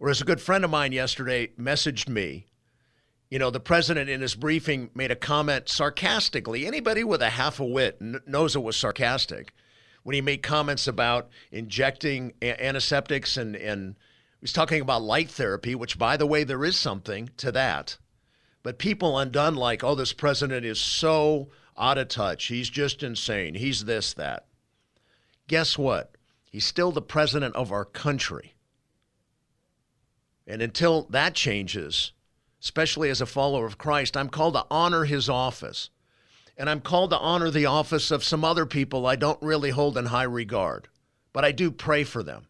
Whereas a good friend of mine yesterday messaged me. You know, the president in his briefing made a comment sarcastically. Anybody with a half a wit knows it was sarcastic when he made comments about injecting antiseptics and, and he was talking about light therapy, which, by the way, there is something to that. But people undone like, oh, this president is so out of touch. He's just insane. He's this, that. Guess what? He's still the president of our country. And until that changes, especially as a follower of Christ, I'm called to honor his office. And I'm called to honor the office of some other people I don't really hold in high regard, but I do pray for them.